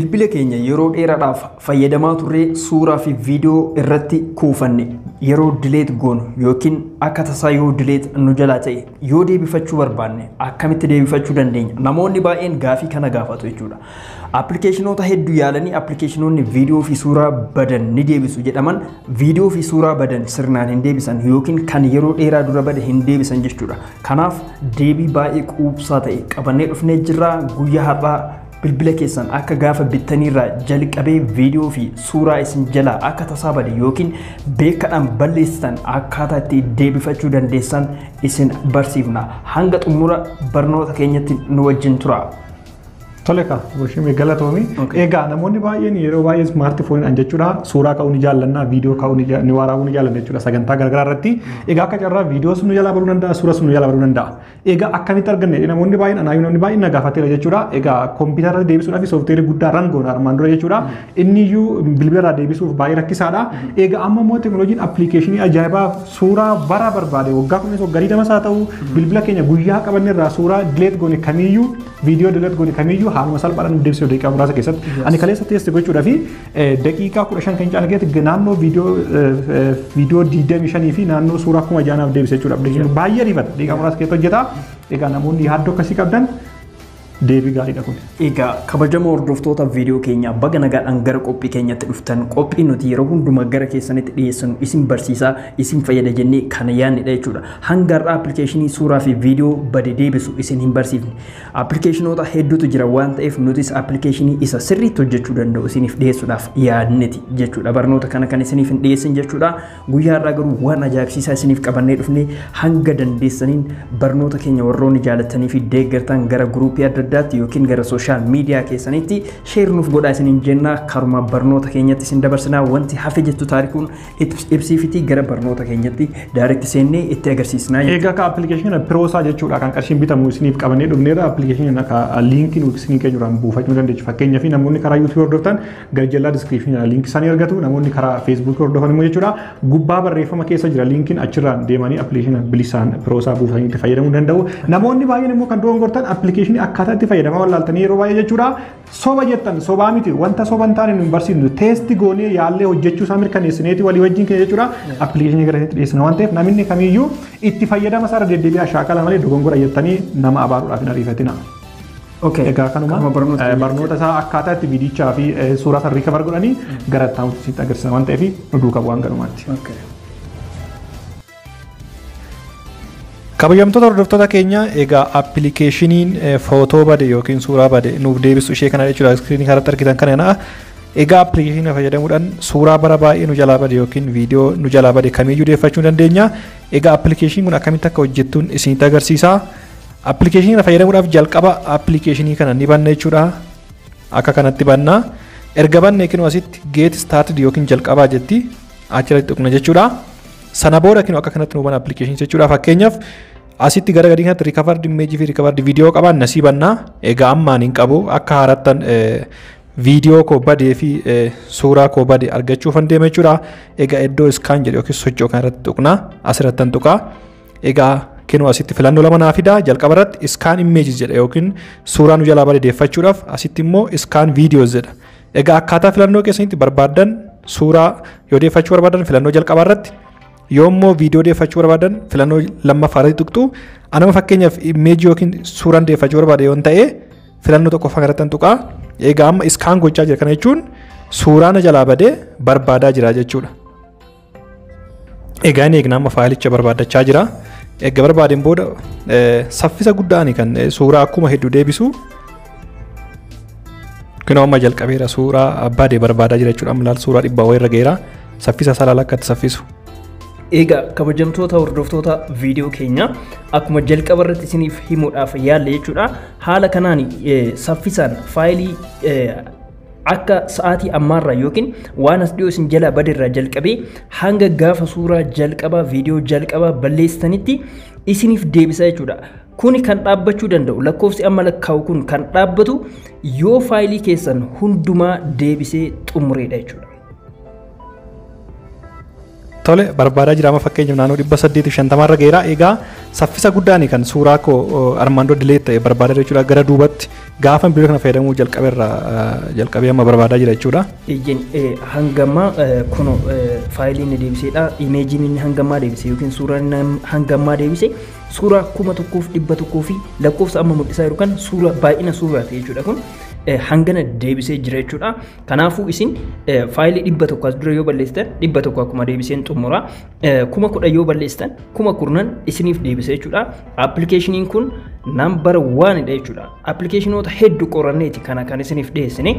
bilbila keenya yeroo dheeraadhaaf fayyadamaa turree suuraa fi viidiyoo irratti kuufanne. Yeroo dileet goonu yookiin akka tasaa yoo dileet nu jalaa ta'e yoo deebifachuu barbaanne akkamitti deebifachuu dandeenya? Namoonni baay'een gaafii kana gaafatu jechuudha. Appilikeeshinoota hedduu yaalanii appilikeeshinoonni viidiyoo fi suuraa badan ni deebisu jedhaman. Viidiyoo fi suuraa badan sirnaan hin deebisan yookiin kan yeroo dheeraa dura bade hin deebisan jechuudha. Kanaaf deebii baay'ee quubsaa ta'e. Qabannee dhufnee jirra guyyaa har'aa bilbila keessan akka gaafa bittaniirraa jalqabee viidiyoo fi suuraa isin jalaa akka tasaa bade yookiin beekadhaan balleessitan akkaataa itti deebifachuu dandeessan isin barsiifna hanga xumura barnoota keenyatti nu wajjin tura. Tole ka, goshimee galatoomi. Egaa namoonni baay'een yeroo baay'ee smaartifooniidhaan jechuudha suuraa ka'uu ni jaallannaa, viidiyoo ka'uu ni waraabuu ni jaallanna jechuudha sagantaa garaagaraa irratti. Egaa akka carraa viidiyoo sun nu jalaa baruu danda'a, suura sun nu jalaa baruu danda'a. Egaa akkamitti arganne namoonni baay'een anaayyuu namni baay'een na gaafateera jechuudha. Egaa kompiitara deebisuudhaaf soofteerii guddaa ran goona armaan dura jechuudha. Inni iyyuu bilbilarraa deebisuuf baay'ee rakkisaadha. Egaa amma immoo teekinooloojiin appilikeeshinii ajaa'ibaa suuraa bara barbaade waggaa kunis waggaa digdamas haa ta'u bilbila keenya guyyaa qabanneerraa suuraa dileet goone kamiyyuu viidiyoo dileet goone kamiyyuu haaluma salphaadhaan nu deebisuu daqiiqaa muraasa keessatti. Ani kaleessa teessi gochuudhaa fi daqiiqaa kudha shan kan caalaa keessatti naannoo viidiyoo viidiyoo digdamii shanii fi naannoo suuraa kuma jaanaaf deebisee jechuudha. Baay'ee rifata daqiiqaa muraasa keessatti hojjeta. Egaa namoonni yaaddoo akkasii qabdan deebii gaariidha kun. Egaa kabajamoo hordoftoota viidiyoo keenyaa baga nagaadhaan gara qophii keenyatti dhuftan qophii nuti yeroo hundumaa gara keessanitti dhiyeessinu isin barsiisaa isin fayyada jennee kana yaannedha jechuudha. Hanga har'aa appilikeeshinii suuraa fi viidiyoo bade deebisu isin hin barsiifne. Appilikeeshinoota hedduutu jira waan ta'eef nutis appilikeeshinii isa sirriitti hojjechuu danda'u isiniif dhiyeessuudhaaf yaadneti jechuudha. Barnoota kana kan isiniif hin dhiyeessin jechuudha. Guyyaa har'aa garuu waan ajaa'ibsiisaa isiniif qabannee dhufne hanga dandeessaniin barnoota keenya warroonni jaalatanii fi deeggartan gara guruupii adda addaatti yookiin gara sooshaal miidiyaa keessanitti sheer nuuf godhaa isiniin jenna. Karuma barnoota keenyatti isin dabarsinaa wanti hafe jettu taarikuun ibsiifitii gara barnoota keenyatti daayirekti seennee itti agarsiisnaa. Egaa ka appilikeeshinii piroosaa jechuudha. Kan qarshiin bitamu isiniif qabannee dhufneera appilikeeshinii akka liinkii nuuf isinii keenyuraan buufachuu dandeessu fakkeenyaaf namoonni karaa yuutuubii hordoftan galjalaa diskiriipshinii liinkii isaanii argatu. Namoonni karaa feesbuukii hordofan immoo jechuudha gubbaa barreeffama keessa jira. Liinkiin achirraan deemanii appilikeeshinii bilisaan piroosaa buufatanii itti fayyadamuu danda'u. Namoonni baay'een immoo kan doongortan appilikeeshinii akkaataa itti fayyadamaa wallaaltanii yeroo baay'ee jechuudha. Soba jettan sobaa miti. Wanta soba hin taane nu hin barsiisnu teesti goonee yaallee hojjechuu isaa mirkaneessineeti walii wajjin keenya jechuudha. Appilikeeshinii gara dhiyeessina waan ta'eef namni kamiyyuu itti fayyadama isaa irra deddeebi'aa shaakala malee dogongora jettanii nama abaaruudhaaf hin ariifatina. Egaa kanuma barnoota isaa akkaataa itti viidiyichaa fi suuraa san riikavar godhanii gara itti agarsiisan waan ta'eef nu duukaa bu'aan galumaatti. Kabajamtoota hordoftoota keenya egaa appilikeeshiniin footoo bade yookiin suuraa bade nuuf deebisu ishee kana jechuudha. Iskiriinii kanatti argitan kana egaa appilikeeshinii fayyadamuudhaan suuraa bara baay'ee nu jalaa bade yookiin viidiyoo nu jalaa bade kamiyyuu deeffachuu dandeenya. Egaa appilikeeshiniin kun akkamitti akka hojjettuun isinitti agarsiisa appilikeeshinii kana fayyadamuudhaaf jalqaba appilikeeshinii kana ni banna jechuudha. Akka kanatti banna. Erga banne kinu asitti geet started yookiin jalqabaa jetti. Achirratti tuqna jechuudha. Sana booda kinu akka kanatti nu banna appilikeeshinii jechuudha fakkeenyaaf asitti gara gadii kanatti rikavardi imeejii fi rikavardi viidiyoo qabaan nasii bannaa egaa ammaan hin qabu akka haarattan viidiyoo koo badee fi suuraa koo badee argachuuf hin deema jechuudha egaa iddoo iskaan jedhe yookiin socho'u kan irratti tuqna asirrattan tuqaa egaa kinu asitti filannoo lama naa fidaa jalqaba irratti iskaan imeejis jedha yookiin suuraa nu jalaa badee deeffachuudhaaf asitti immoo iskaan viidiyoos jedha egaa akkaataa filannoo keessanitti barbaaddan suuraa yoo deeffachuu barbaadan filannoo jalqabaa irratti yoommoo viidiyoo deeffachuu barbaadan filannoo lammaffaa irratti tuqxu anama fakkeenyaaf imeejii yookiin suuraan deeffachuu barbaade yoo ta'e filannoo tokko irratti tuqaa egaa amma iskaan gochaa jira kana jechuun suuraa na jalaa badee barbaadaa jira jechuudha. Egaa inni eegna amma faayilicha barbaadachaa jira. Egaa barbaadeen booda saffisa guddaan kan suuraa akkuma hedduu deebisu kunoo amma jalqabeera suuraa abbaadee barbaadaa jira jechuudha amma laal suuraa dhibbaa wayirra geera saffisa isaa laala akkatti saffisu. Egaa kabajamtoota hordoftoota viidiyoo keenya akkuma jalqaba irratti isiniif himuudhaaf yaalle jechuudha. Haala kanaan saffisaan faayilii akka sa'aatii ammaarraa yookiin waan as dhiyoo isin jalaa badirraa jalqabee hanga gaafa suuraa jalqabaa viidiyoo jalqabaa balleessitanitti isiniif deebisa jechuudha. Kuni kan dhaabbachuu danda'u lakkoofsi amma lakkaa'u kun kan dhaabbatu yoo faayilii keessan hundumaa deebisee xumureedha jechuudha. Tole barbaadaa jira amma fakkeenyaaf naannoo dhibba saddeetiif shantamarra geera egaa saffisa guddaani kan suuraa koo armaan dura dileet ta'e barbaadaa jechuudha gara duubatti gaafa viidiyoo kana fayyadamuu jalqabeerra jalqabee amma barbaadaa jira jechuudha. Hangammaa kun faayilii inni deebiseedha imeejiin inni hangammaa deebise yookiin suuraan hangammaa deebise suuraa kuma tokkoof dhibba tokkoo fi lakkoofsa amma mul'isaa jiru kan suura baay'ina suuraati jechuudha kun. Hangana deebisee jira jechuudha. Kanaafuu isin faayilii dhibba tokko as dura yoo balleessitan dhibba tokko akkuma deebiseen xumura. Kuma kudha yoo balleessitan kuma kurnan isiniif deebisee jechuudha. Appilikeeshiniin kun nambara waanidha jechuudha. Appilikeeshinoota hedduu qoranneeti kana kan isiniif dhiyeessine.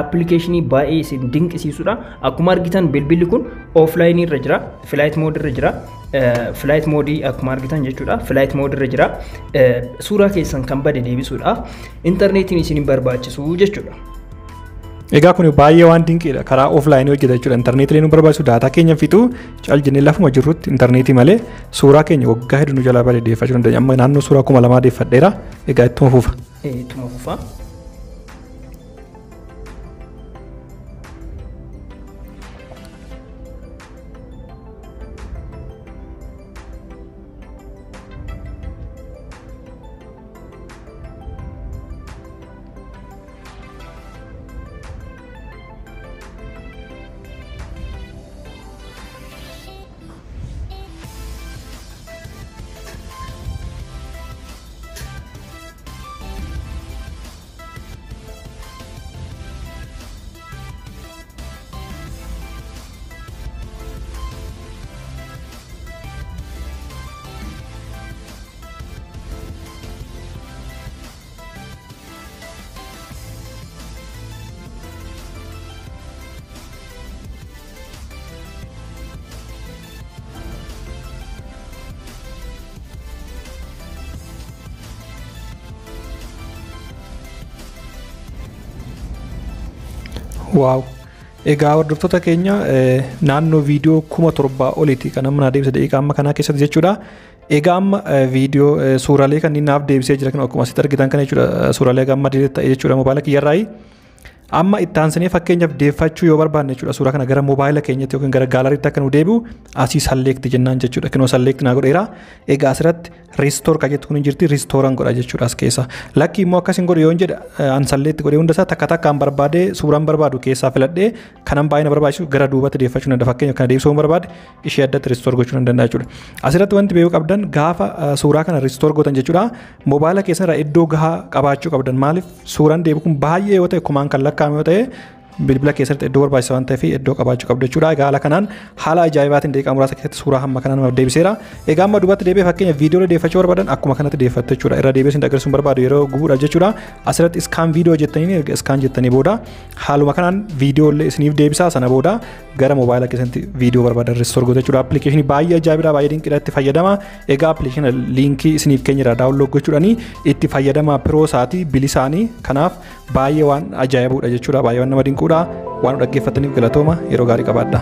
Appilikeeshinii baay'ee isin dinqisiisudha. Akkuma argitan bilbilli kun ooflaayinii irra jira, filaayit moodii irra jira. Filaayit moodii akkuma argitan jechuudha. Filaayit moodii irra jira. Suuraa keessan kan bade deebisuudhaaf intarneetiin isin barbaachisu jechuudha. Egaa kun baay'ee waan dinqiidha karaa ooflaayinii hojjeta jechuudha intarneetii nu barbaachisu daataa keenya fixuu cal jennee lafuma jirrutti intarneetii malee suuraa keenya waggaa hedduu nu jalaa bade deeffachuu dandeenya amma naannoo suuraa kuma lamaa deeffadheera egaa ittuma fufa. Ittuma fufa. Waaw! Egaa hordoftoota keenya naannoo viidiyoo kuma torbaa oliiti kan amma naa deebise daqiiqaa amma kanaa keessatti jechuudha. Egaa amma viidiyoo suuraalee kanneen naaf deebisee jira kan akkuma asitti argitan kana jechuudha suuraalee amma dileet ta'e jechuudha moobaayila kiyyarraayi. Amma itti aansanii fakkeenyaaf deeffachuu yoo barbaanne jechuudha suuraa kana gara moobaayila keenyatti yookiin gara gaalariitti akka nu deebi'u asii salleekti jennaan jechuudha. Kinoo salleekti naa godheera. Egaa asirratti riistoor kan jettu kun hin jirti riistooran godha jechuudha as keessa. Lakki immoo akkas hin godhu yoo hin jedha an salleetti godhee hundasaa takka takkaan barbaadee suuraan barbaadu keessaa filadhee kanan baay'ina barbaachisu gara duubatti deeffachuu danda'a. Fakkeenyaaf kana deebisuu barbaade ishee addatti riistoor gochuu danda'a jechuudha. Asirratti wanti beekuu qabdan gaafa suuraa kana riistoor gootan jechuudha. Moobaayila keessan irraa iddoo gahaa qabaachuu qabdan maaliif suuraan deebi'u kun baay'ee yoo ta'e kumaan kan lakkaa'ame yoo ta'e bilbila keessatti iddoo barbaachisa waan ta'eef iddoo qabaachuu qabdu jechuudha. Egaa haala kanaan haala ajaa'ibaatiin daqiiqaa muraasa keessatti suuraa hamma kanaan namaaf deebiseera. Egaa amma duubatti deebi'ee fakkeenya viidiyoo deeffachuu barbaadan akkuma kanatti deeffattu jechuudha. Irra deebi'ee isin agarsiisuun barbaadu yeroo gubuudhaaf jechuudha. Asirratti iskaan viidiyoo jettanii erga iskaan jettanii booda haaluma kanaan viidiyoo illee isiniif deebisaa sana booda gara moobaayila keessatti viidiyoo barbaadan riistoor gootu jechuudha. Appilikeeshinii baay'ee ajaa'ibaa baay'ee dinqiidha itti fayyadama. Egaa appilikeeshina liinkii isiniif keenya irraa daawunlood gochuudhaani itti fayyadama piroo isaatii bilisaanii kanaaf baay'ee waan ajaa'ibuudha jechuudha. Baay'ee waan nama dinquudha. waan dhaggeeffataniif galatooma yeroo gaarii qabaadha.